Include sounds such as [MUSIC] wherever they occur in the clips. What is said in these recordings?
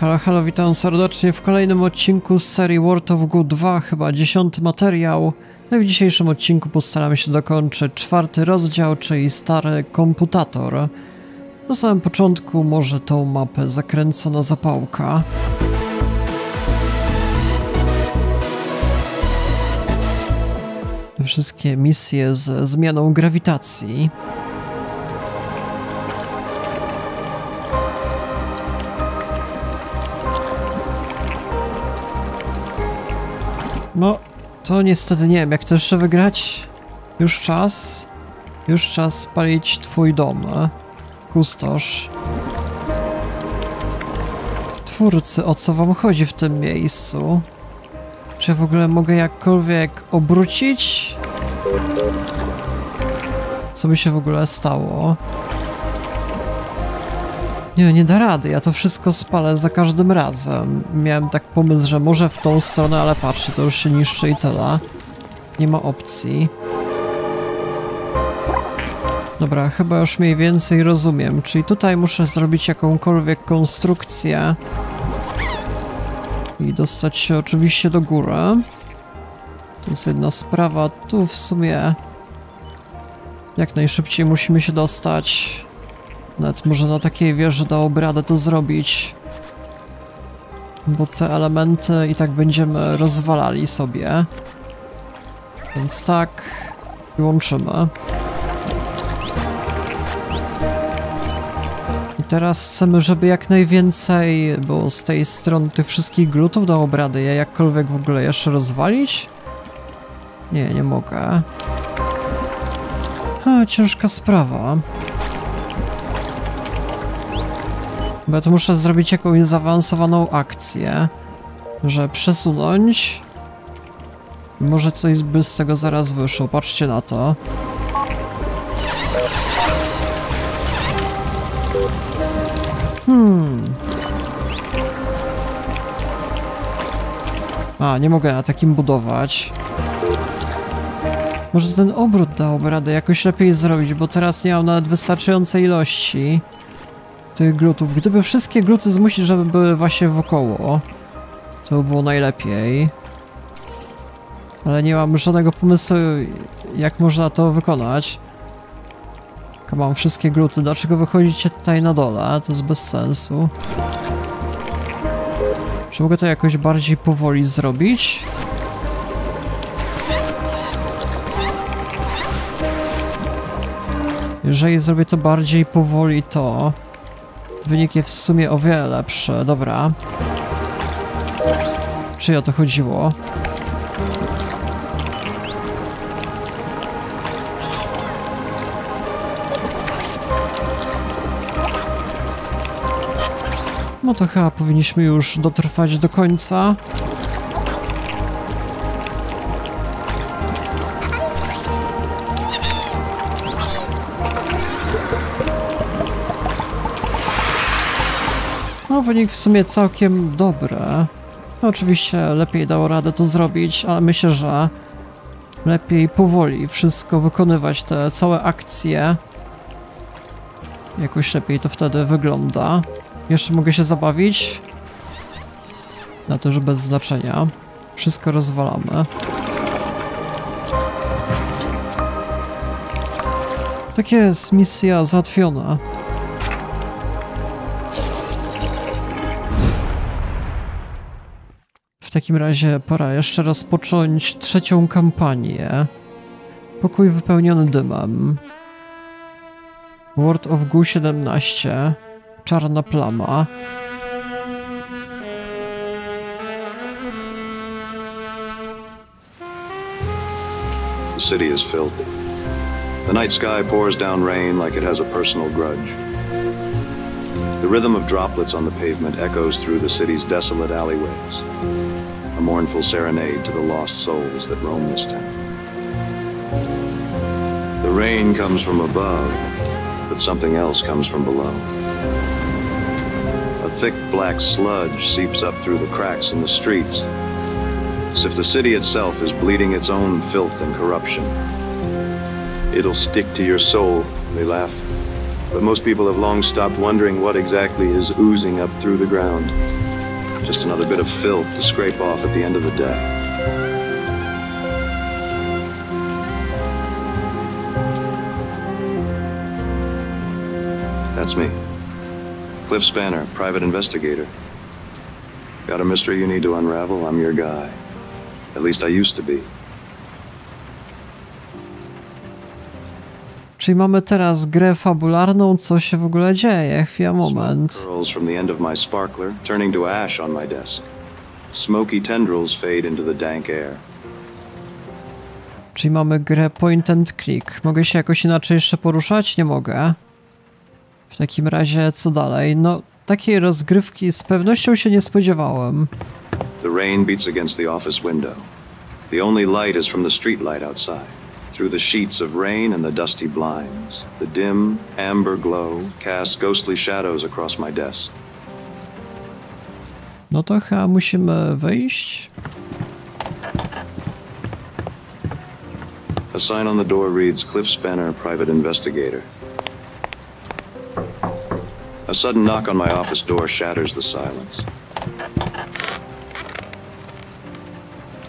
Halo, halo, witam serdecznie w kolejnym odcinku z serii World of Good 2, chyba dziesiąty materiał. No i w dzisiejszym odcinku postaramy się dokończyć czwarty rozdział, czyli stary komputator. Na samym początku może tą mapę zakręcona zapałka. Wszystkie misje z zmianą grawitacji. No, to niestety nie wiem, jak to jeszcze wygrać. Już czas. Już czas spalić twój dom. Kustosz. Twórcy, o co wam chodzi w tym miejscu? Czy w ogóle mogę jakkolwiek obrócić? Co by się w ogóle stało? Nie, nie da rady, ja to wszystko spalę za każdym razem. Miałem tak pomysł, że może w tą stronę, ale patrzcie, to już się niszczy i tyle. Nie ma opcji. Dobra, chyba już mniej więcej rozumiem, czyli tutaj muszę zrobić jakąkolwiek konstrukcję i dostać się oczywiście do góry. To jest jedna sprawa, tu w sumie jak najszybciej musimy się dostać. Nawet może na takiej wieży dałoby radę to zrobić. Bo te elementy i tak będziemy rozwalali sobie. Więc tak, łączymy. I teraz chcemy, żeby jak najwięcej, bo z tej strony tych wszystkich glutów dałoby radę je jakkolwiek w ogóle jeszcze rozwalić? Nie, nie mogę. A, ciężka sprawa. Bo ja tu muszę zrobić jakąś zaawansowaną akcję, że przesunąć. Może coś by z tego zaraz wyszło, patrzcie na to. Hmm. A, nie mogę na takim budować. Może ten obrót dałby radę jakoś lepiej zrobić, bo teraz nie mam nawet wystarczającej ilości tych glutów. Gdyby wszystkie gluty zmusić, żeby były właśnie wokoło, to by było najlepiej. Ale nie mam żadnego pomysłu, jak można to wykonać. Mam wszystkie gluty. Dlaczego wychodzicie tutaj na dole? To jest bez sensu. Czy mogę to jakoś bardziej powoli zrobić? Jeżeli zrobię to bardziej powoli, to wynik jest w sumie o wiele lepszy. Dobra. Czy o to chodziło? No to chyba powinniśmy już dotrwać do końca. Wynik w sumie całkiem dobry. No, oczywiście lepiej dało radę to zrobić, ale myślę, że lepiej powoli wszystko wykonywać, te całe akcje. Jakoś lepiej to wtedy wygląda. Jeszcze mogę się zabawić. Na to, że bez znaczenia. Wszystko rozwalamy. Tak jest, misja załatwiona. Takim razie pora jeszcze rozpocząć trzecią kampanię. Pokój wypełniony dymem. World of Goo 17. Czarna plama. The city is filthy. The night sky pours down rain like it has a personal grudge. The rhythm of droplets on the pavement echoes through the city's desolate alleyways, a mournful serenade to the lost souls that roam this town. The rain comes from above, but something else comes from below. A thick black sludge seeps up through the cracks in the streets, as if the city itself is bleeding its own filth and corruption. It'll stick to your soul, they laugh. But most people have long stopped wondering what exactly is oozing up through the ground. Just another bit of filth to scrape off at the end of the day. That's me. Cliff Spanner, private investigator. Got a mystery you need to unravel? I'm your guy. At least I used to be. Czyli mamy teraz grę fabularną, co się w ogóle dzieje? Chwila, moment. Czyli mamy grę point and click. Mogę się jakoś inaczej jeszcze poruszać? Nie mogę. W takim razie co dalej? No, takiej rozgrywki z pewnością się nie spodziewałem. The rain beats against the office window. The only light is from the street light outside. Through the sheets of rain and the dusty blinds, the dim, amber glow casts ghostly shadows across my desk. No to chyba musimy wyjść. A sign on the door reads Cliff Spanner, private investigator. A sudden knock on my office door shatters the silence.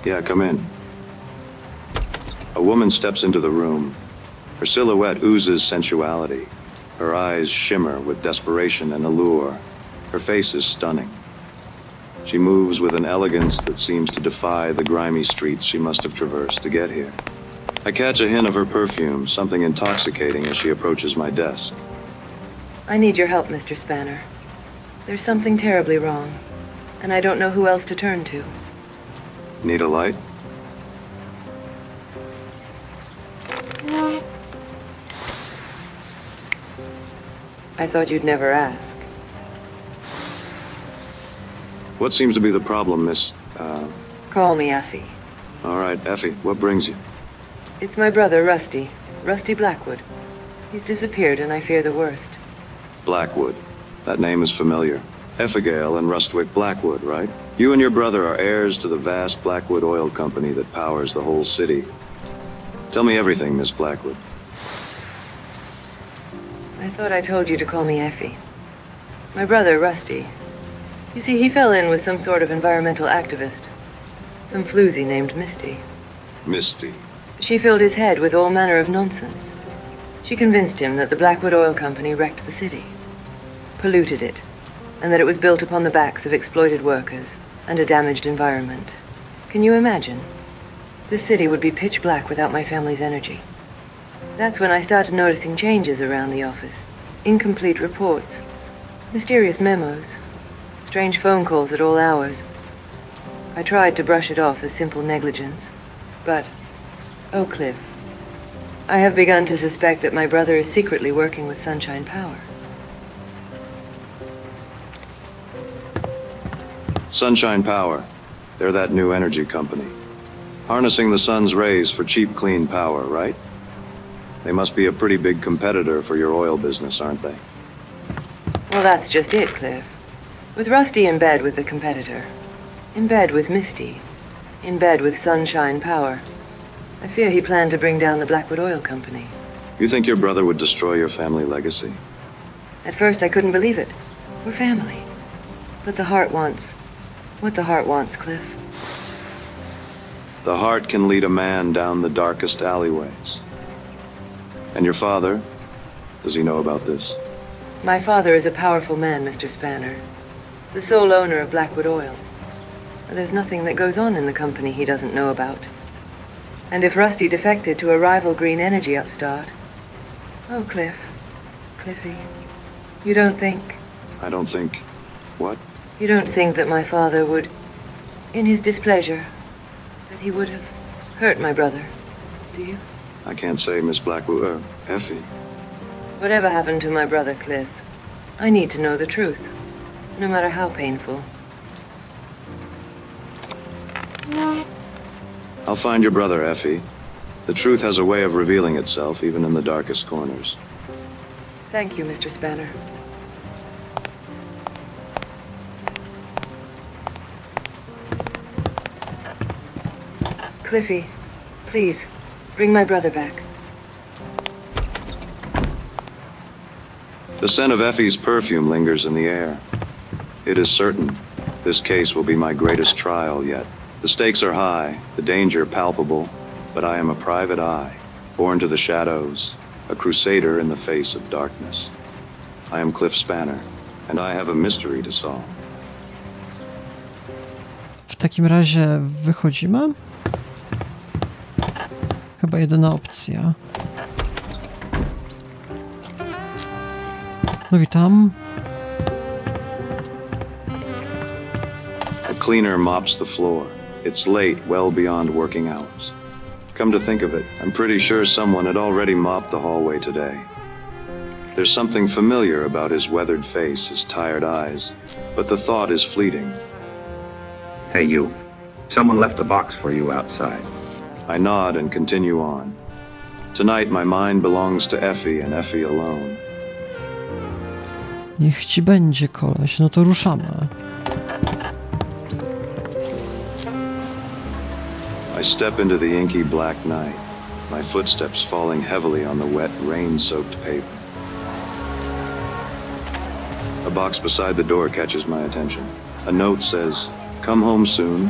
Yeah, come in. A woman steps into the room. Her silhouette oozes sensuality. Her eyes shimmer with desperation and allure. Her face is stunning. She moves with an elegance that seems to defy the grimy streets she must have traversed to get here. I catch a hint of her perfume, something intoxicating as she approaches my desk. I need your help, Mr. Spanner. There's something terribly wrong, and I don't know who else to turn to. Need a light? I thought you'd never ask. What seems to be the problem, Miss? Uh, Call me Effie. all right, Effie, what brings you? It's my brother, Rusty. Rusty Blackwood. He's disappeared, and I fear the worst. Blackwood. That name is familiar. Effigail and Rustwick Blackwood, right? You and your brother are heirs to the vast Blackwood Oil Company that powers the whole city. Tell me everything, Miss Blackwood. Thought I told you to call me Effie. My brother, Rusty. You see, he fell in with some sort of environmental activist. Some floozy named Misty. Misty. She filled his head with all manner of nonsense. She convinced him that the Blackwood Oil Company wrecked the city, polluted it, and that it was built upon the backs of exploited workers and a damaged environment. Can you imagine? This city would be pitch black without my family's energy. That's when I started noticing changes around the office. Incomplete reports, mysterious memos, strange phone calls at all hours. I tried to brush it off as simple negligence, but, oh, Cliff, I have begun to suspect that my brother is secretly working with Sunshine Power. Sunshine Power. They're that new energy company. Harnessing the sun's rays for cheap, clean power, right? They must be a pretty big competitor for your oil business, aren't they? Well, that's just it, Cliff. With Rusty in bed with the competitor, in bed with Misty, in bed with Sunshine Power, I fear he planned to bring down the Blackwood Oil Company. You think your brother would destroy your family legacy? At first, I couldn't believe it. We're family. But the heart wants what the heart wants, Cliff. The heart can lead a man down the darkest alleyways. And your father? Does he know about this? My father is a powerful man, Mr. Spanner. The sole owner of Blackwood Oil. There's nothing that goes on in the company he doesn't know about. And if Rusty defected to a rival green energy upstart... Oh, Cliff. Cliffy. You don't think... I don't think. What? You don't think that my father would... In his displeasure... That he would have hurt my brother, do you? I can't say, Miss Blackwood. Uh, Effie. Whatever happened to my brother, Cliff, I need to know the truth. No matter how painful. No. I'll find your brother, Effie. The truth has a way of revealing itself, even in the darkest corners. Thank you, Mr. Spanner. Cliffy, please, bring my brother back. The scent of Effie's perfume lingers in the air. It is certain this case will be my greatest trial yet. The stakes are high, the danger palpable, but I am a private eye, born to the shadows, a crusader in the face of darkness. I am Cliff Spanner, and I have a mystery to solve. W takim razie wychodzimy? Chyba jedyna opcja. No witam. A cleaner mops the floor. It's late, well beyond working hours. Come to think of it, I'm pretty sure someone had already mopped the hallway today. There's something familiar about his weathered face, his tired eyes, but the thought is fleeting. Hey, you. Someone left a box for you outside. I nod and continue on. Tonight, my mind belongs to Effie and Effie alone. Niech ci będzie koleś, no to ruszamy. I step into the inky black night, my footsteps falling heavily on the wet, rain soaked pavement. A box beside the door catches my attention. A note says, Come home soon.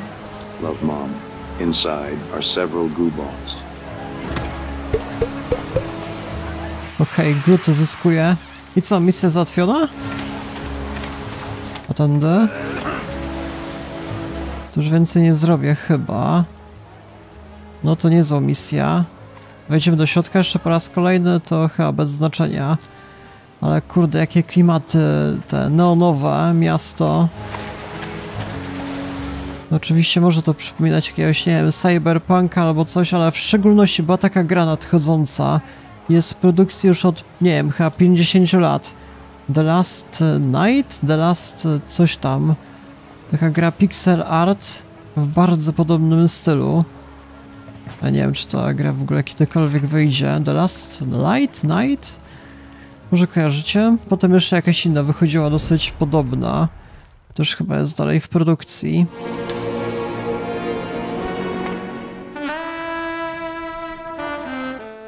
Love, Mom. Inside are several goo balls. Okej, glut zyskuje. I co, misja załatwiona? A tędy? Tu już więcej nie zrobię chyba. No to niezła misja. Wejdziemy do środka jeszcze po raz kolejny, to chyba bez znaczenia. Ale kurde, jakie klimaty, te neonowe, miasto. Oczywiście może to przypominać jakiegoś, nie wiem, cyberpunka albo coś, ale w szczególności była taka gra nadchodząca. Jest w produkcji już od, nie wiem, chyba 50 lat. The Last Night? The Last coś tam. Taka gra pixel art w bardzo podobnym stylu. Ja nie wiem, czy ta gra w ogóle kiedykolwiek wyjdzie. The Last Light? Night? Może kojarzycie? Potem jeszcze jakaś inna wychodziła dosyć podobna. Też chyba jest dalej w produkcji.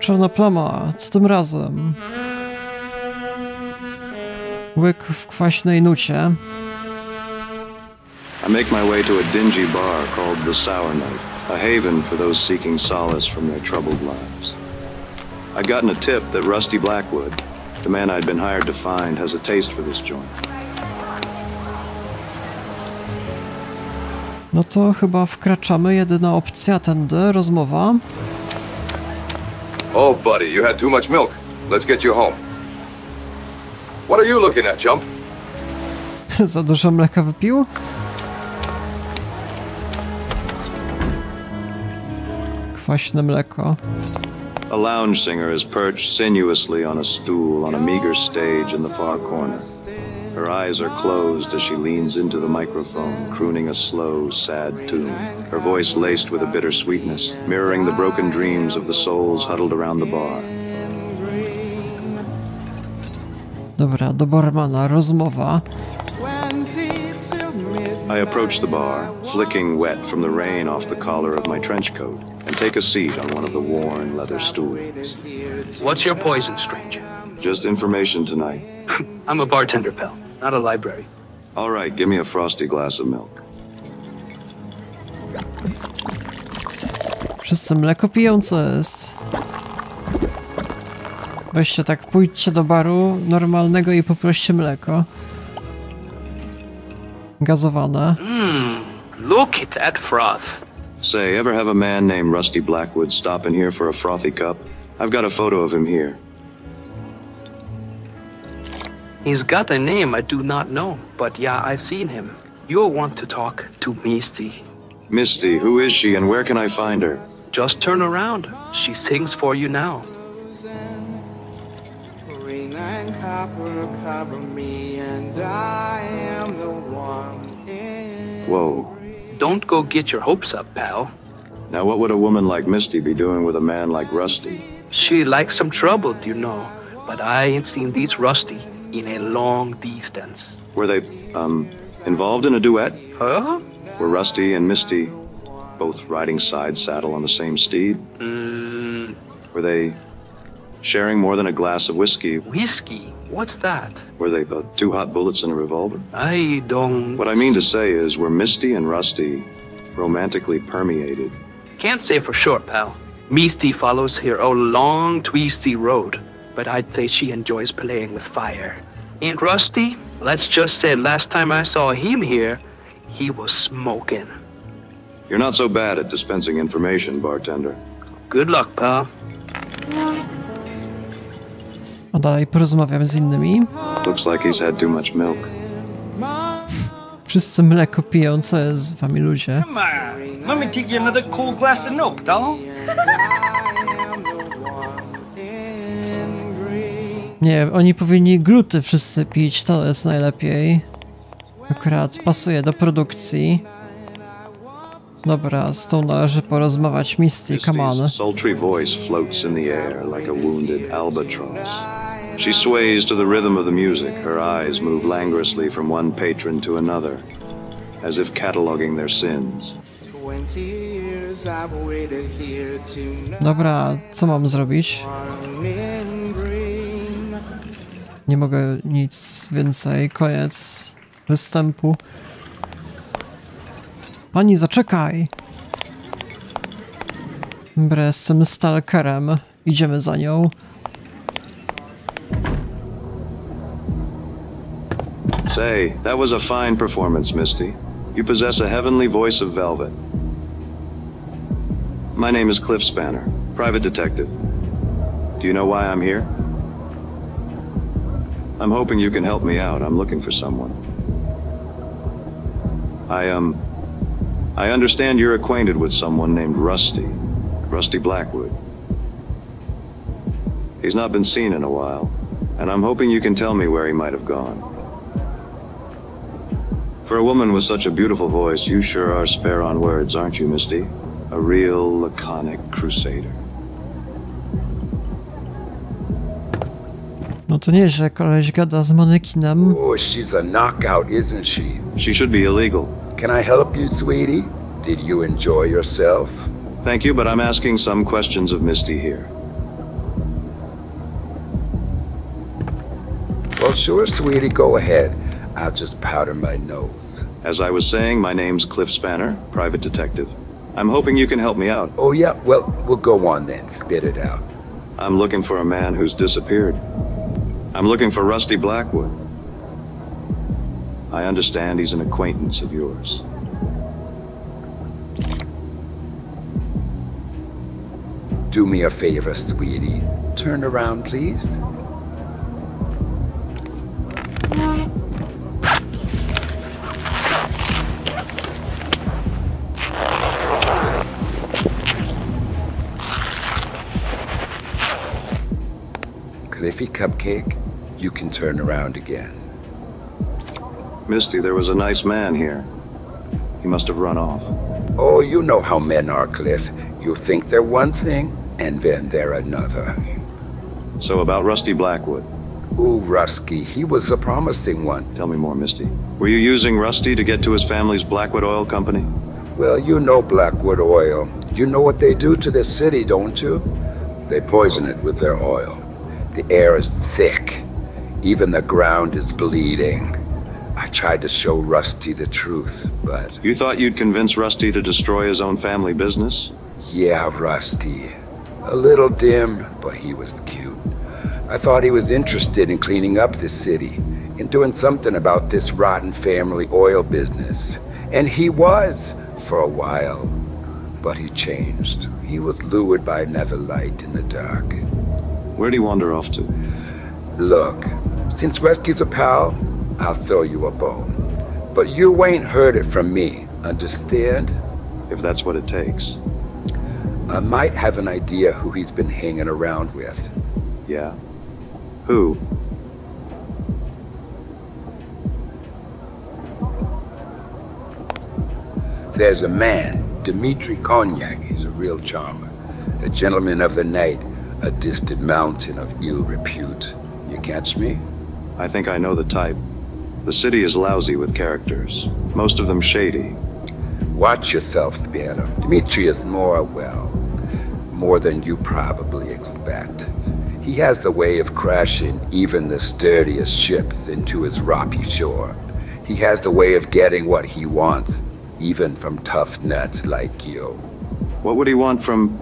Czarna plama, co tym razem? Łyk w kwaśnej nucie. I make my way to a dingy bar called the Sour Night, a haven for those seeking solace from their troubled lives. I'd gotten a tip that Rusty Blackwood, the man I'd been hired to find, has a taste for this joint. No to chyba wkraczamy, jedyna opcja tędy, rozmowa. Oh, buddy, you had too much milk. Let's get you home. What are you looking at, chump? [LAUGHS] Za dużo mleka wypił? Kwaśne mleko. A lounge singer is perched sinuously on a stool on a meager stage in the far corner. Her eyes are closed as she leans into the microphone, crooning a slow, sad tune, her voice laced with a bitter sweetness, mirroring the broken dreams of the souls huddled around the bar. Dobra, do barmana, rozmowa. I approach the bar, flicking wet from the rain off the collar of my trench coat, and take a seat on one of the worn leather stools. What's your poison, stranger? Just information tonight. [LAUGHS] I'm a bartender, pal, not a library. All right, give me a frosty glass of milk. Wszyscy mleko piją, co jest? Weźcie tak, pójdźcie do baru normalnego i poproście mleko. Gazowane. Mmm, look at that froth. Say, ever have a man named Rusty Blackwood stop in here for a frothy cup? I've got a photo of him here. He's got a name I do not know, but yeah, I've seen him. You'll want to talk to Misty. Misty, who is she and where can I find her? Just turn around. She sings for you now. Green and copper cover me, and I am the one. Whoa. Don't go get your hopes up, pal. Now, what would a woman like Misty be doing with a man like Rusty? She likes some trouble, do you know, but I ain't seen these rusty in a long distance. Were they, um, involved in a duet? Huh? Were Rusty and Misty both riding side saddle on the same steed? Mm, Were they sharing more than a glass of whiskey. Whiskey? What's that? Were they the two hot bullets in a revolver? I don't. What I mean to say is, were Misty and Rusty romantically permeated? Can't say for sure, pal. Misty follows here a long, twisty road, but I'd say she enjoys playing with fire. And Rusty, let's just say last time I saw him here, he was smoking. You're not so bad at dispensing information, bartender. Good luck, pal. A dalej porozmawiam z innymi. Looks like he's had too much milk. Wszyscy mleko piją, co jest z wami ludzie? Come on. Let me take you another cool glass of milk, dog. Nie, oni powinni gluty wszyscy pić, to jest najlepiej. Akurat pasuje do produkcji. Dobra, z tą należy porozmawiać. Misty, come on. Misty's sultry voice floats in the air like a wounded albatross. She sways to the rhythm of the music. Her eyes move languorously from one patron to another, as if cataloging their sins. Dobra, co mam zrobić? Nie mogę nic więcej. Koniec występu. Pani, zaczekaj! Dobra, tym stalkerem. Idziemy za nią. Say, that was a fine performance, Misty. You possess a heavenly voice of velvet. My name is Cliff Spanner, private detective. Do you know why I'm here? I'm hoping you can help me out. I'm looking for someone. I, um, I understand you're acquainted with someone named Rusty. Rusty Blackwood. He's not been seen in a while, and I'm hoping you can tell me where he might have gone. For a woman with such a beautiful voice, you sure are spare on words, aren't you, Misty? A real laconic crusader. No to nieźle, koleś gada z manekinem. Oh, she's a knockout, isn't she? She should be illegal. Can I help you, sweetie? Did you enjoy yourself? Thank you, but I'm asking some questions of Misty here. Well, sure, sweetie, go ahead. I'll just powder my nose. As I was saying, my name's Cliff Spanner, private detective. I'm hoping you can help me out. Oh, yeah, well, we'll go on then. Spit it out. I'm looking for a man who's disappeared. I'm looking for Rusty Blackwood. I understand he's an acquaintance of yours. Do me a favor, sweetie. Turn around, please. Cupcake, you can turn around again. Misty, there was a nice man here. He must have run off. Oh, you know how men are, Cliff. You think they're one thing, and then they're another. So about Rusty Blackwood. Ooh, Rusty, he was a promising one. Tell me more, Misty. Were you using Rusty to get to his family's Blackwood Oil Company? Well, you know Blackwood Oil. You know what they do to this city, don't you? They poison it with their oil. The air is thick. Even the ground is bleeding. I tried to show Rusty the truth, but You thought you'd convince Rusty to destroy his own family business? yeah, Rusty. A little dim, but he was cute. I thought he was interested in cleaning up this city, in doing something about this rotten family oil business. And he was, for a while. But he changed. He was lured by another light in the dark. Where'd he wander off to? Look, since Rescue's a pal, I'll throw you a bone. But you ain't heard it from me, understand? If that's what it takes. I might have an idea who he's been hanging around with. Yeah. Who? There's a man, Dmitri Cognac. He's a real charmer. A gentleman of the night, a distant mountain of ill repute. You catch me? I think I know the type. The city is lousy with characters. Most of them shady. Watch yourself, is more, well, more than you probably expect. He has the way of crashing even the sturdiest ships into his rocky shore. He has the way of getting what he wants, even from tough nuts like you. What would he want from.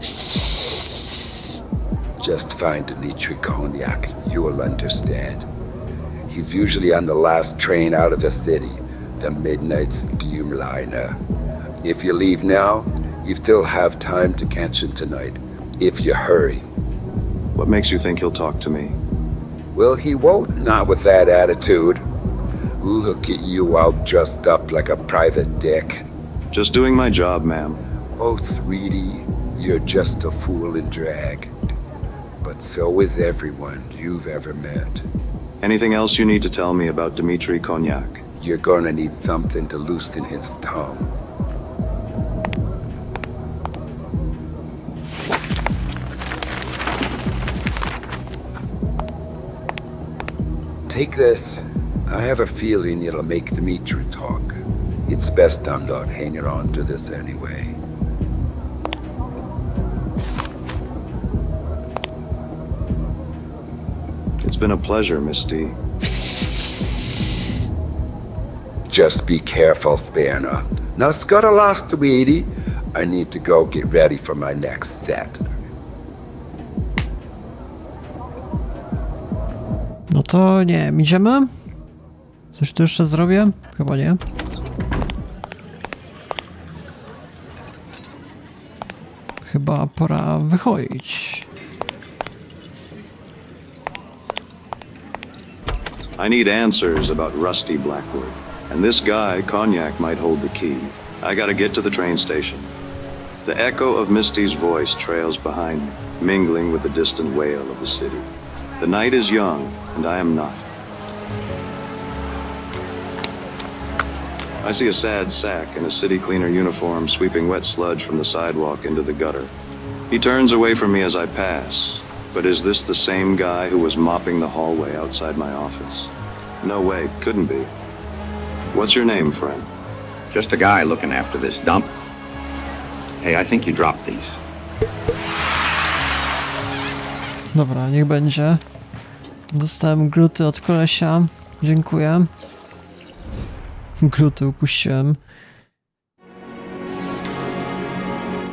Just find Dmitri Cognac. You'll understand. He's usually on the last train out of the city, the midnight steamliner. If you leave now, you still have time to catch him tonight, if you hurry. What makes you think he'll talk to me? Well, he won't, not with that attitude. Look at you all dressed up like a private dick. Just doing my job, ma'am. Oh, sweetie, you're just a fool in drag. But so is everyone you've ever met. Anything else you need to tell me about Dmitri Cognac? You're gonna need something to loosen his tongue. Take this. I have a feeling it'll make Dmitri talk. It's best I'm not hanging on to this anyway. It's been a pleasure, Miss D. Just be careful, Spanner. Now, scuttle lost, sweetie. I need to go get ready for my next set. No to nie wiem, idziemy? Coś tu jeszcze zrobię? Chyba nie. Chyba pora wychodzić. I need answers about Rusty Blackwood. And this guy, Cognac, might hold the key. I gotta get to the train station. The echo of Misty's voice trails behind me, mingling with the distant wail of the city. The night is young, and I am not. I see a sad sack in a city cleaner uniform sweeping wet sludge from the sidewalk into the gutter. He turns away from me as I pass. But is this the same guy who was mopping the hallway outside my office? No way, couldn't be. What's your name, friend? Just a guy looking after this dump. Hey, I think you dropped these. Dobra, niech będzie. Dostałem gluty od kolesia. Dziękuję. Gluty upuściłem.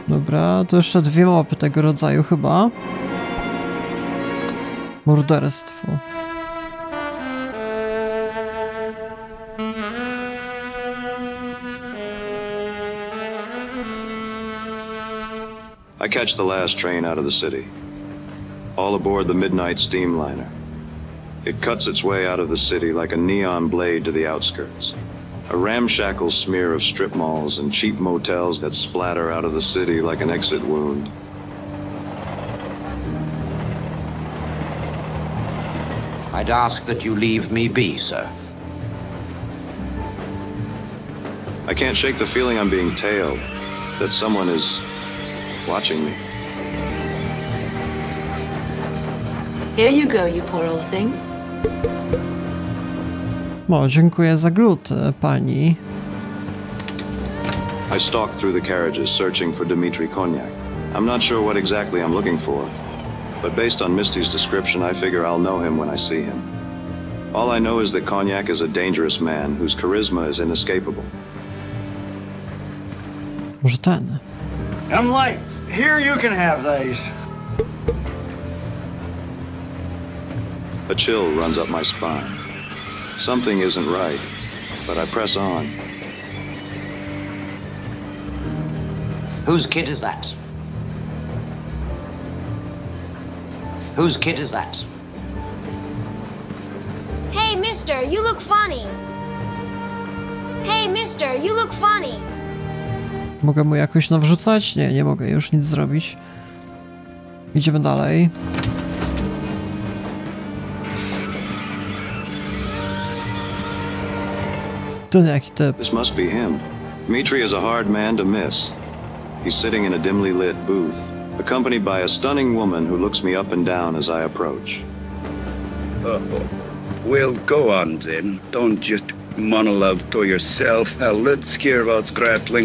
Dobra, to jeszcze dwie mapy tego rodzaju chyba. Morderstwo. I catch the last train out of the city. All aboard the midnight steamliner. It cuts its way out of the city like a neon blade to the outskirts. A ramshackle smear of strip malls and cheap motels that splatter out of the city like an exit wound. I'd ask that you leave me be, sir. I can't shake the feeling I'm being tailed, that someone is watching me. Here you go, you poor old thing. O, dziękuję za glut, pani. I stalk through the carriages searching for Dmitri Cognac. I'm not sure what exactly I'm looking for, but based on Misty's description, I figure I'll know him when I see him. All I know is that Cognac is a dangerous man whose charisma is inescapable. Może ten. I'm like, here you can have these. A chill runs up my spine. Something isn't right, but I press on. Whose kid is that? Whose kid is that? Hey, mister, you look funny. Hey, mister, you look funny. Mogę mu jakoś nawrzucać? Nie, nie mogę już nic zrobić. Idziemy dalej. Ten jaki typ. This must be him. Dmitri is a hard man to miss. He's sitting in a dimly lit booth, accompanied by a stunning woman who looks me up and down as I approach. Oh, well, go on then. Don't just monologue to yourself. Now let's hear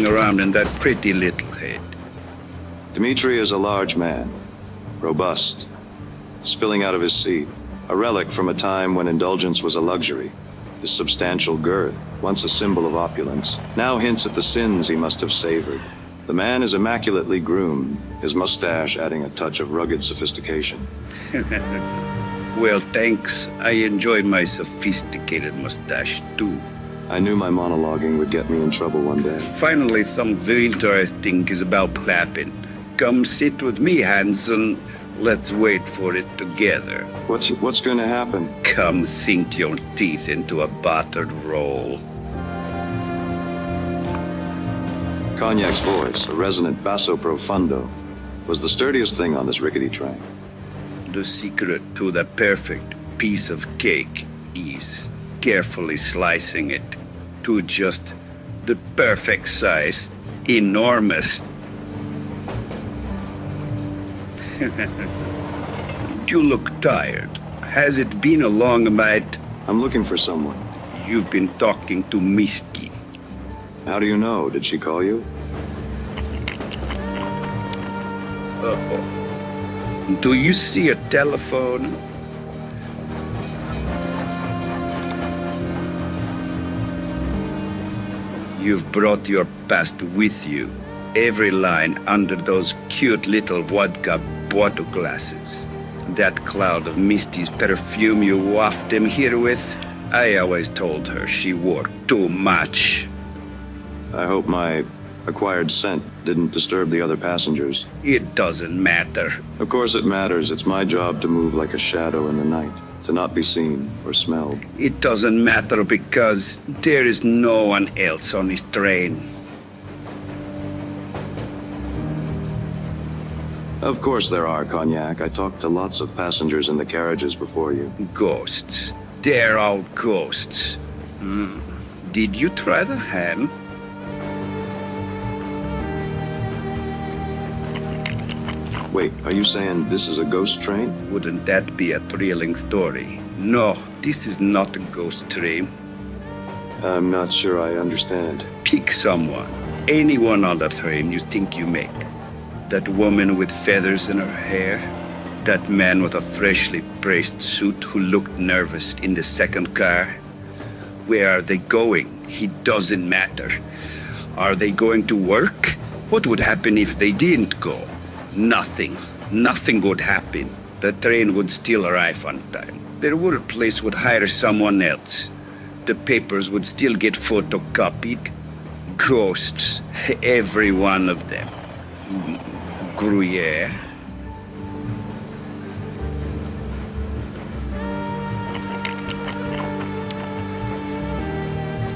around in that pretty little head. Dmitri is a large man, robust. spilling out of his seat, a relic from a time when indulgence was a luxury. His substantial girth, once a symbol of opulence, now hints at the sins he must have savored. The man is immaculately groomed, his mustache adding a touch of rugged sophistication. [LAUGHS] well, thanks. I enjoyed my sophisticated mustache, too. I knew my monologuing would get me in trouble one day. Finally, something interesting is about to happen. Come sit with me, Hanson. Let's wait for it together. What's what's going to happen? Come sink your teeth into a buttered roll. Cognac's voice, a resonant basso profundo, was the sturdiest thing on this rickety train. The secret to the perfect piece of cake is carefully slicing it to just the perfect size, enormous. [LAUGHS] you look tired. Has it been a long night? I'm looking for someone. You've been talking to Misty. How do you know? Did she call you? Uh-oh. Do you see a telephone? You've brought your past with you. Every line under those cute little vodka bottle glasses. That cloud of Misty's perfume you waft him here with. I always told her she wore too much. I hope my acquired scent didn't disturb the other passengers. It doesn't matter. Of course it matters. It's my job to move like a shadow in the night, to not be seen or smelled. It doesn't matter because there is no one else on this train. Of course there are, Cognac. I talked to lots of passengers in the carriages before you. Ghosts. They're all ghosts. Hmm. Did you try the ham? Wait, are you saying this is a ghost train? Wouldn't that be a thrilling story? No, this is not a ghost train. I'm not sure I understand. Pick someone. Anyone on the train you think you make. That woman with feathers in her hair. That man with a freshly pressed suit who looked nervous in the second car. Where are they going? It doesn't matter. Are they going to work? What would happen if they didn't go? Nothing. Nothing would happen. The train would still arrive on time. Their workplace would hire someone else. The papers would still get photocopied. Ghosts. [LAUGHS] Every one of them. Gruyere.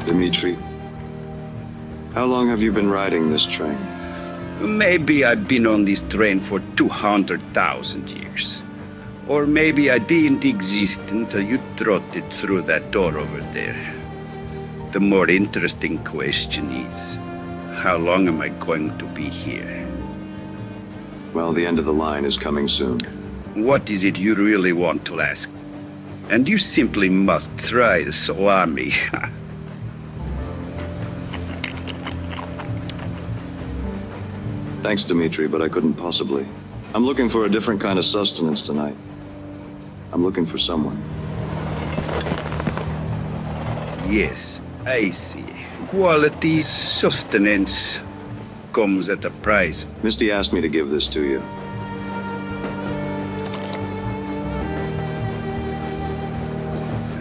Dimitri, how long have you been riding this train? Maybe I've been on this train for 200,000 years. Or maybe I didn't exist until you trotted through that door over there. The more interesting question is, how long am I going to be here? Well, the end of the line is coming soon. What is it you really want to ask? And you simply must try the salami. [LAUGHS] Thanks, Dimitri, but I couldn't possibly. I'm looking for a different kind of sustenance tonight. I'm looking for someone. Yes, I see. Quality sustenance comes at a price. Misty asked me to give this to you.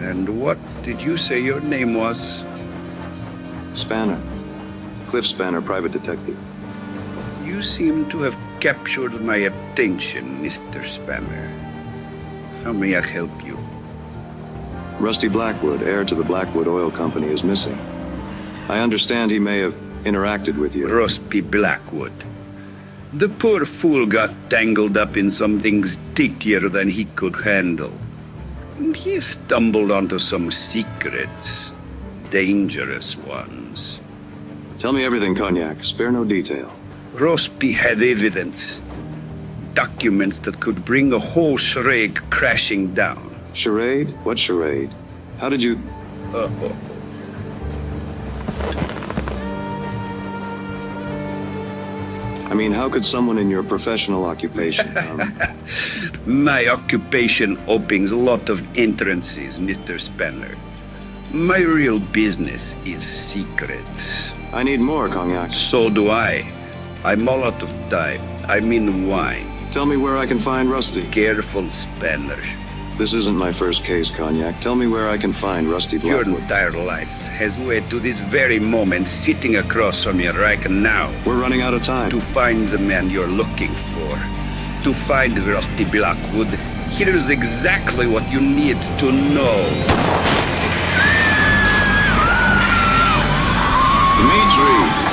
And what did you say your name was? Spanner. Cliff Spanner, private detective. You seem to have captured my attention, Mr. Spanner. How may I help you? Rusty Blackwood, heir to the Blackwood Oil Company, is missing. I understand he may have interacted with you. Rusty Blackwood. The poor fool got tangled up in some things stickier than he could handle. And he stumbled onto some secrets, dangerous ones. Tell me everything, Cognac. Spare no detail. Rusty had evidence. Documents that could bring a whole charade crashing down. Charade? What charade? How did you... Uh-oh. I mean, how could someone in your professional occupation, um, [LAUGHS] My occupation opens a lot of entrances, Mr. Spanner. My real business is secrets. I need more cognac. So do I. I'm all out of time. I mean wine. Tell me where I can find Rusty. Careful, Spanner. This isn't my first case, Cognac. Tell me where I can find Rusty Blackwood. Your entire life has led to this very moment sitting across from you right now. We're running out of time. To find the man you're looking for. To find Rusty Blackwood. Here's exactly what you need to know. Dimitri!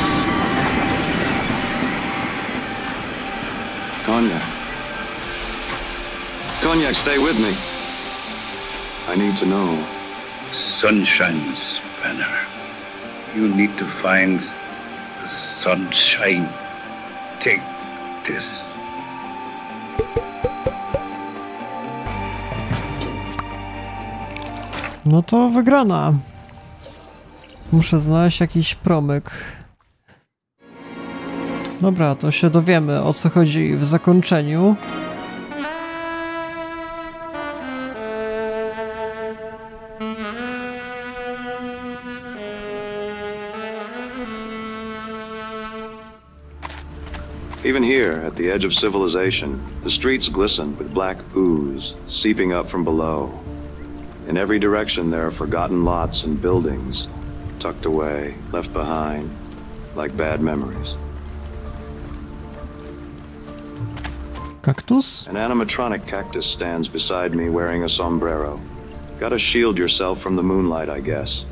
Cognac. Cognac, stay with me. I need to know. Sunshine Spanner. You need to find the sunshine. Take this. No to wygrana. Muszę znaleźć jakiś promyk. Dobra, to się dowiemy o co chodzi w zakończeniu. Even here, at the edge of civilization, the streets glisten with black ooze seeping up from below. In every direction, there are forgotten lots and buildings, tucked away, left behind, like bad memories. Kaktus? An animatronic cactus stands beside me wearing a sombrero. Gotta shield yourself from the moonlight, I guess.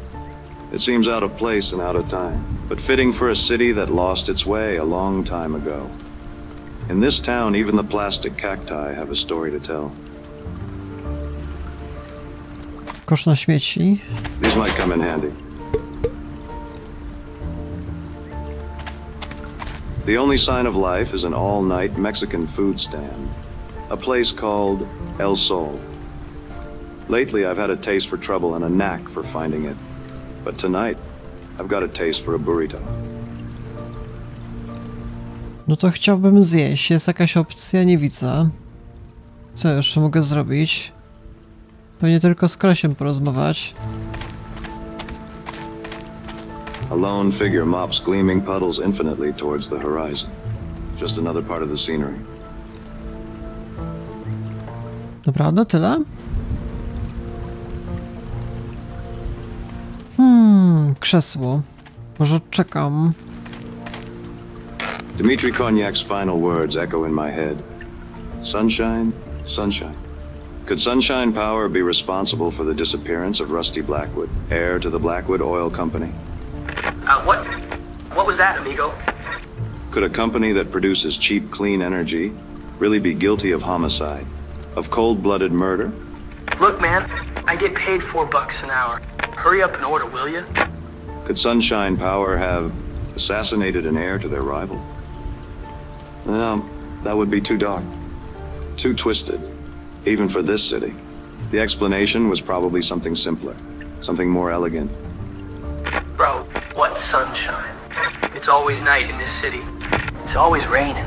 It seems out of place and out of time, but fitting for a city that lost its way a long time ago. In this town, even the plastic cacti have a story to tell. Kosz na śmieci. These might come in handy. The only sign of life is an all night Mexican food stand, a place called El Sol. Lately, I've had a taste for trouble and a knack for finding it. But tonight, I've got a taste for a burrito. No to chciałbym zjeść. Jest jakaś opcja? Nie widzę. Co jeszcze mogę zrobić? Pewnie tylko z kolesiem porozmawiać. A lone figure mops gleaming puddles infinitely towards the horizon. Just another part of the scenery. Naprawdę tyle? Hmm, krzesło. Może czekam. Dmitri Cognac's final words echo in my head. Sunshine, sunshine. Could Sunshine Power be responsible for the disappearance of Rusty Blackwood, heir to the Blackwood Oil Company? Uh, what? What was that, amigo? Could a company that produces cheap, clean energy really be guilty of homicide? Of cold-blooded murder? Look, man, I get paid four bucks an hour. Hurry up and order, will you? Could Sunshine Power have assassinated an heir to their rival? Well, that would be too dark. Too twisted. Even for this city. The explanation was probably something simpler. Something more elegant. Bro, what sunshine? It's always night in this city. It's always raining.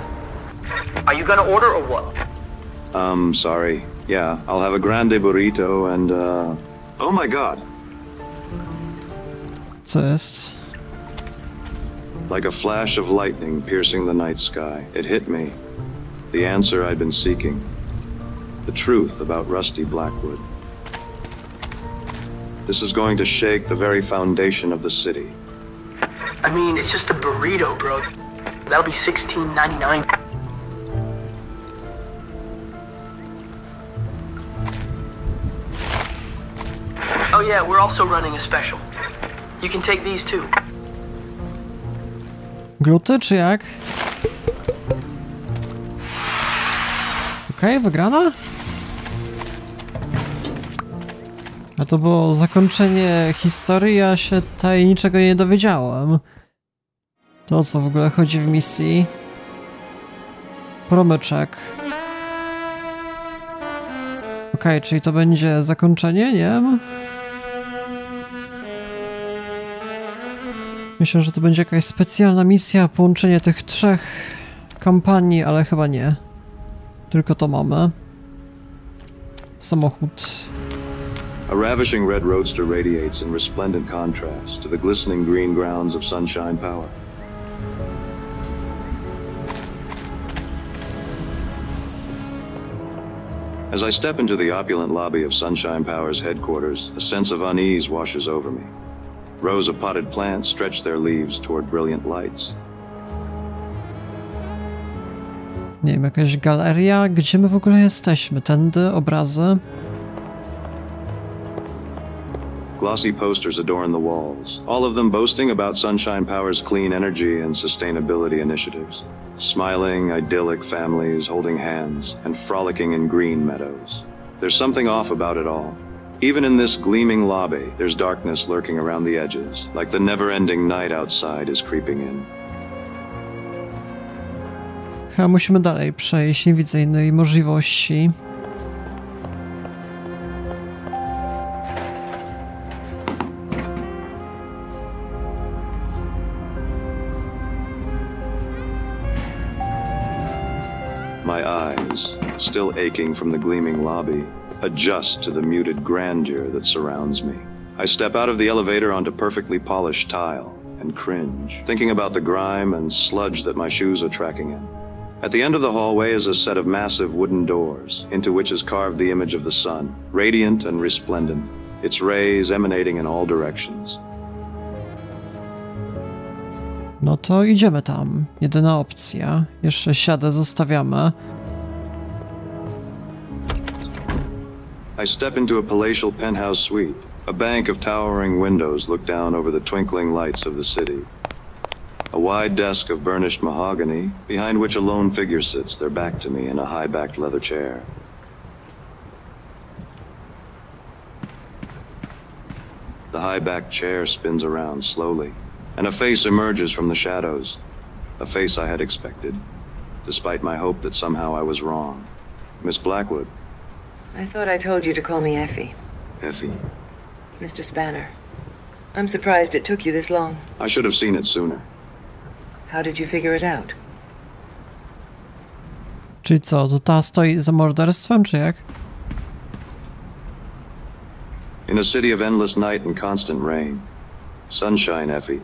Are you gonna order or what? Um, sorry. Yeah, I'll have a grande burrito and, uh... Oh my god! Co jest? Like a flash of lightning piercing the night sky, it hit me. The answer I'd been seeking. The truth about Rusty Blackwood. This is going to shake the very foundation of the city. I mean, it's just a burrito, bro. That'll be sixteen ninety nine. Oh yeah, we're also running a special. You can take these too. Gluty czy jak? Okej, wygrana? A to było zakończenie historii, ja się tutaj niczego nie dowiedziałem. To o co w ogóle chodzi w misji? Promyczek. Okej, czyli to będzie zakończenie, nie? Myślę, że to będzie jakaś specjalna misja, połączenie tych trzech kampanii, ale chyba nie. Tylko to mamy. Samochód. A ravishing red roadster radiates in resplendent contrast to the glistening green grounds of Sunshine Power. As I step into the opulent lobby of Sunshine Power's headquarters, a sense of unease washes over me. Rows of potted plants stretch their leaves toward brilliant lights. Nie wiem, jakaś galeria? Gdzie my w ogóle jesteśmy? Tędy? Obrazy? Glossy posters adorn the walls, all of them boasting about Sunshine Power's clean energy and sustainability initiatives. Smiling, idyllic families holding hands and frolicking in green meadows. There's something off about it all. Even in this gleaming lobby, there's darkness lurking around the edges, like the never ending night outside is creeping in. Chyba musimy dalej przejść, nie widzę innej możliwości. Eyes, still aching from the gleaming lobby, adjust to the muted grandeur that surrounds me. I step out of the elevator onto perfectly polished tile and cringe, thinking about the grime and sludge that my shoes are tracking in. At the end of the hallway is a set of massive wooden doors, into which is carved the image of the sun, radiant and resplendent, its rays emanating in all directions. No to idziemy tam. Jedyna opcja. Jeszcze siadę zostawiamy. I step into a palatial penthouse suite. A bank of towering windows look down over the twinkling lights of the city. A wide desk of burnished mahogany, behind which a lone figure sits, their back to me in a high backed leather chair. The high backed chair spins around slowly, and a face emerges from the shadows. A face I had expected, despite my hope that somehow I was wrong. Miss Blackwood, I thought I told you to call me Effie, Effie. Mr. Spanner. I'm surprised it took you this long. I should have seen it sooner. How did you figure it out? Czyli co, to ta stoi za morderstwem, czy jak? In a city of endless night and constant rain. Sunshine, Effie.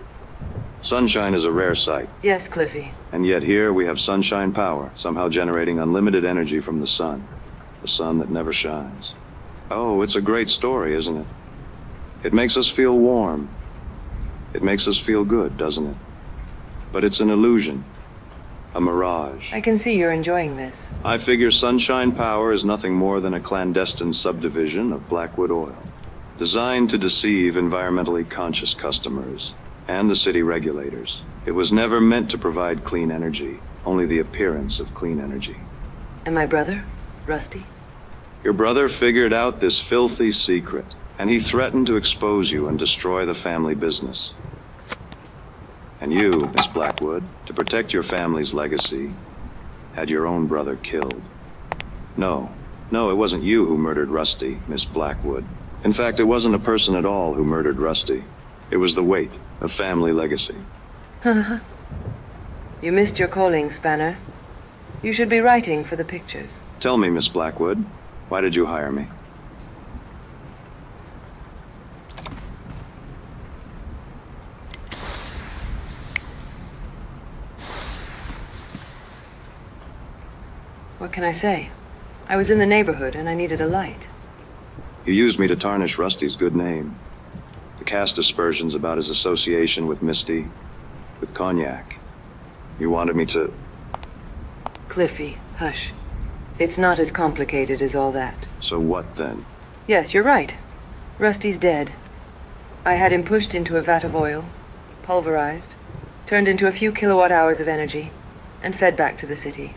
Sunshine is a rare sight, Yes, Cliffy. and yet here we have sunshine power, somehow generating unlimited energy from the sun. The sun that never shines. Oh, it's a great story, isn't it? It makes us feel warm. It makes us feel good, doesn't it? But it's an illusion. A mirage. I can see you're enjoying this. I figure Sunshine Power is nothing more than a clandestine subdivision of Blackwood Oil, designed to deceive environmentally conscious customers and the city regulators. It was never meant to provide clean energy, only the appearance of clean energy. And my brother, Rusty? Your brother figured out this filthy secret, and he threatened to expose you and destroy the family business. And you, Miss Blackwood, to protect your family's legacy, had your own brother killed. No, no, it wasn't you who murdered Rusty, Miss Blackwood. In fact, it wasn't a person at all who murdered Rusty. It was the weight of family legacy. Uh-huh. you missed your calling, Spanner. You should be writing for the pictures. Tell me, Miss Blackwood, why did you hire me? What can I say? I was in the neighborhood and I needed a light. You used me to tarnish Rusty's good name. To cast aspersions about his association with Misty, with Cognac. You wanted me to. Cliffy, hush. It's not as complicated as all that. So what then? Yes, you're right. Rusty's dead. I had him pushed into a vat of oil, pulverized, turned into a few kilowatt hours of energy, and fed back to the city.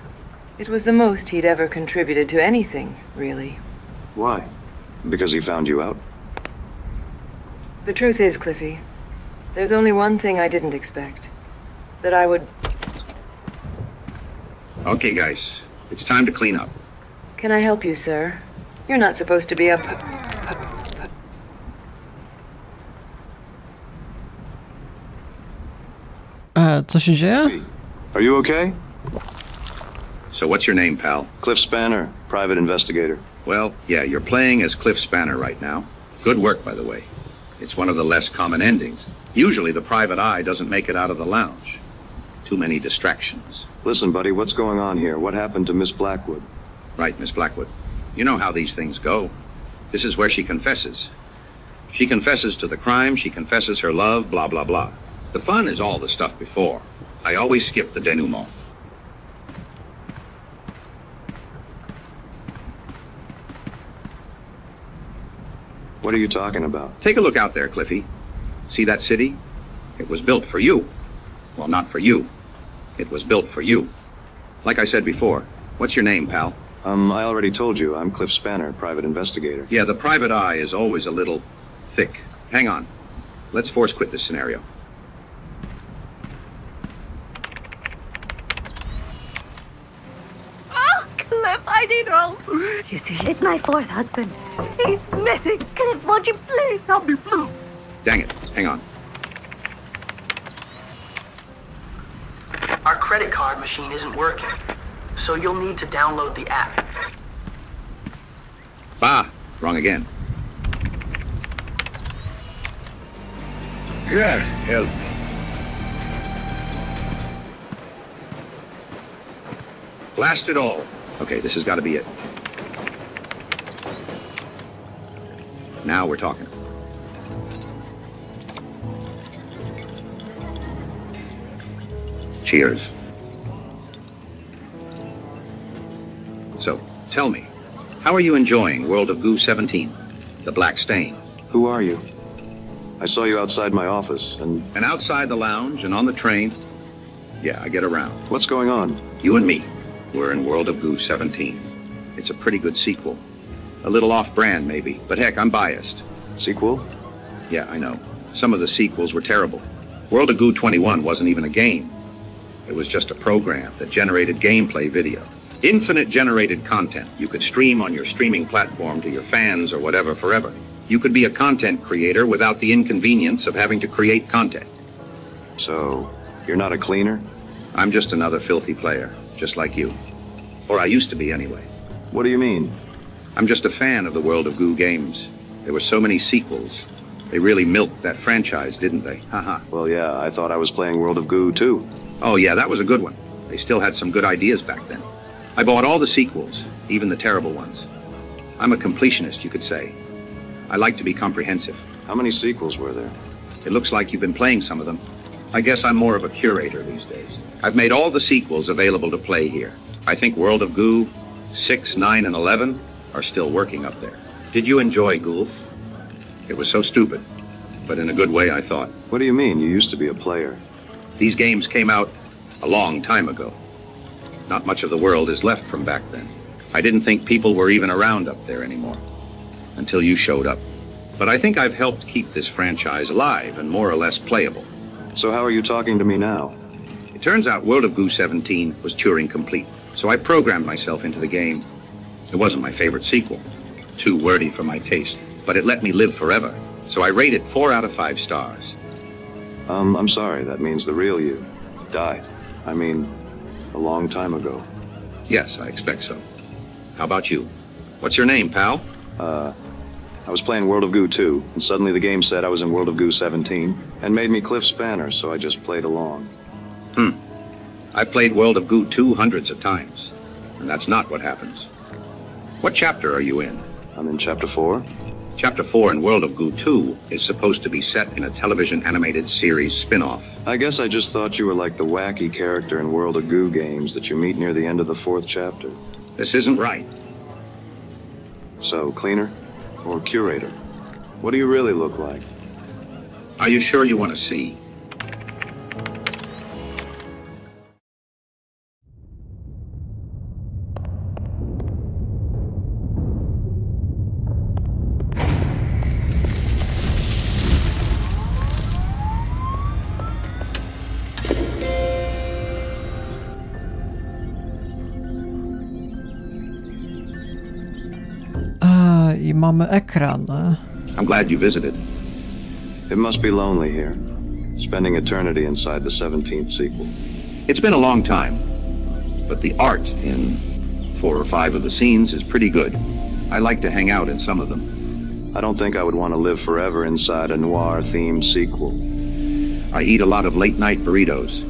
It was the most he'd ever contributed to anything, really. Why? Because he found you out? The truth is, Cliffy, there's only one thing I didn't expect. That I would. Okay, guys, it's time to clean up. Can I help you, sir? You're not supposed to be up. pu- E, co się dzieje? Are you okay? So what's your name, pal? Cliff Spanner, private investigator. Well, yeah, you're playing as Cliff Spanner right now. Good work, by the way. It's one of the less common endings. Usually the private eye doesn't make it out of the lounge. Too many distractions. Listen, buddy, what's going on here? What happened to Miss Blackwood? Right, Miss Blackwood. You know how these things go. This is where she confesses. She confesses to the crime, she confesses her love, blah, blah, blah. The fun is all the stuff before. I always skip the denouement. What are you talking about? Take a look out there, Cliffy. See that city? It was built for you. Well, not for you. It was built for you. Like I said before, what's your name, pal? Um, I already told you. I'm Cliff Spanner, private investigator. Yeah, the private eye is always a little thick. Hang on. Let's force quit this scenario. Oh, Cliff, I need help. You see, it's my fourth husband. He's missing. Cliff, won't you please help me, please? Dang it. Hang on. Credit card machine isn't working, so you'll need to download the app. Bah, wrong again. Yeah, help me. Blast it all. Okay, this has got to be it. Now we're talking. Cheers. Tell me, how are you enjoying World of Goo 17? The Black Stain. Who are you? I saw you outside my office, and... And outside the lounge and on the train. Yeah, I get around. What's going on? You and me. We're in World of Goo 17. It's a pretty good sequel. A little off-brand, maybe, but heck, I'm biased. Sequel? Yeah, I know. Some of the sequels were terrible. World of Goo 21 wasn't even a game. It was just a program that generated gameplay video. Infinite generated content you could stream on your streaming platform to your fans or whatever forever. You could be a content creator without the inconvenience of having to create content. So, you're not a cleaner? I'm just another filthy player, just like you. Or I used to be anyway. What do you mean? I'm just a fan of the World of Goo games. There were so many sequels. They really milked that franchise, didn't they? Haha. well, yeah, I thought I was playing World of Goo, too. Oh, yeah, that was a good one. They still had some good ideas back then. I bought all the sequels, even the terrible ones. I'm a completionist, you could say. I like to be comprehensive. How many sequels were there? It looks like you've been playing some of them. I guess I'm more of a curator these days. I've made all the sequels available to play here. I think World of Goo 6, 9, and 11 are still working up there. Did you enjoy Gulf? It was so stupid, but in a good way, I thought. What do you mean? You used to be a player. These games came out a long time ago. Not much of the world is left from back then. I didn't think people were even around up there anymore until you showed up. But I think I've helped keep this franchise alive and more or less playable. So how are you talking to me now? It turns out World of Goo 17 was Turing complete, so I programmed myself into the game. It wasn't my favorite sequel, too wordy for my taste, but it let me live forever, so I rate it 4 out of 5 stars. Um, I'm sorry, that means the real you died. I mean, a long time ago. Yes, I expect so. How about you? What's your name, pal? Uh, I was playing World of Goo 2, and suddenly the game said I was in World of Goo 17, and made me Cliff Spanner, so I just played along. Hmm. I played World of Goo 2 hundreds of times, and that's not what happens. What chapter are you in? I'm in Chapter 4. Chapter 4 in World of Goo 2 is supposed to be set in a television animated series spin-off. I guess I just thought you were like the wacky character in World of Goo games that you meet near the end of the fourth chapter. This isn't right. So, cleaner? Or curator? What do you really look like? Are you sure you want to see? A, I mamy ekran. I'm glad you visited. It must be lonely here, spending eternity inside the 17th sequel. It's been a long time, but the art in four or five of the scenes is pretty good. I like to hang out in some of them. I don't think I would want to live forever inside a noir-themed sequel. I eat a lot of late-night burritos.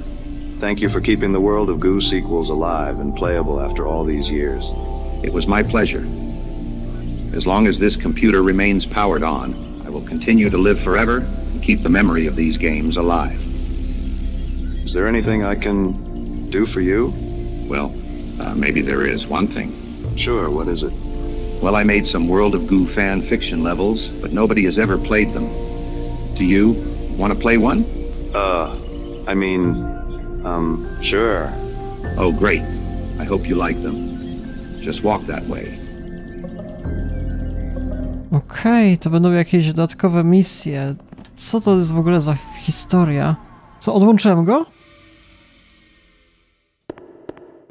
Thank you for keeping the world of Goo sequels alive and playable after all these years. It was my pleasure. As long as this computer remains powered on, I will continue to live forever and keep the memory of these games alive. Is there anything I can do for you? Well, uh, maybe there is one thing. Sure, what is it? Well, I made some World of Goo fan fiction levels, but nobody has ever played them. Do you want to play one? Uh, I mean, um, sure. Oh, great. I hope you like them. Just walk that way. Okej, to będą jakieś dodatkowe misje. Co to jest w ogóle za historia? Co, odłączyłem go?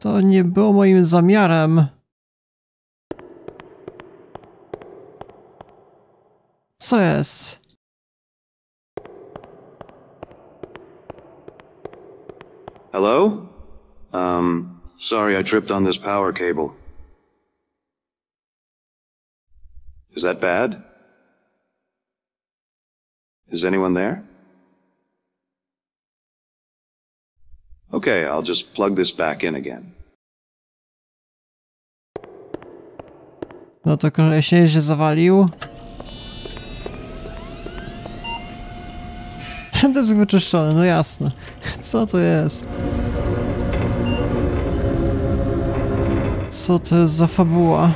To nie było moim zamiarem. Co jest? Hello? Um, sorry I tripped on this power cable. Is that bad? Is anyone there? Okay, I'll just plug this back in again. No to koleś się zawalił. [LAUGHS] Dysk wyczyszczony, no jasne. Co to jest? Co to jest za fabuła?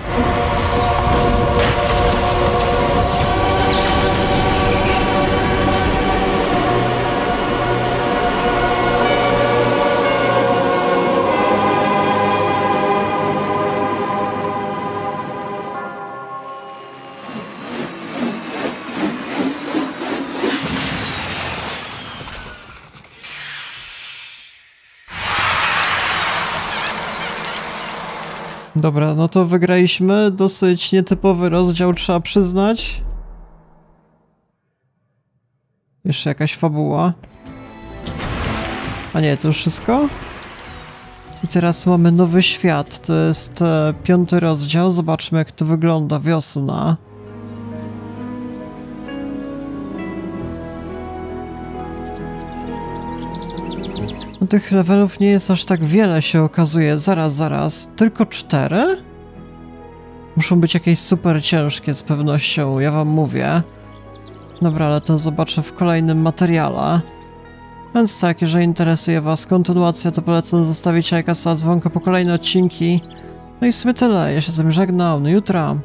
Dobra, no to wygraliśmy. Dosyć nietypowy rozdział, trzeba przyznać. Jeszcze jakaś fabuła. A nie, to już wszystko? I teraz mamy nowy świat. To jest e, piąty rozdział. Zobaczmy, jak to wygląda. Wiosna. Tych levelów nie jest aż tak wiele, się okazuje. Zaraz, zaraz. Tylko cztery? Muszą być jakieś super ciężkie z pewnością, ja wam mówię. Dobra, ale to zobaczę w kolejnym materiale. Więc tak, jeżeli interesuje was kontynuacja, to polecam zostawić lajka, dzwonka po kolejne odcinki. No i w sumie tyle, ja się z wami żegnam, no jutra.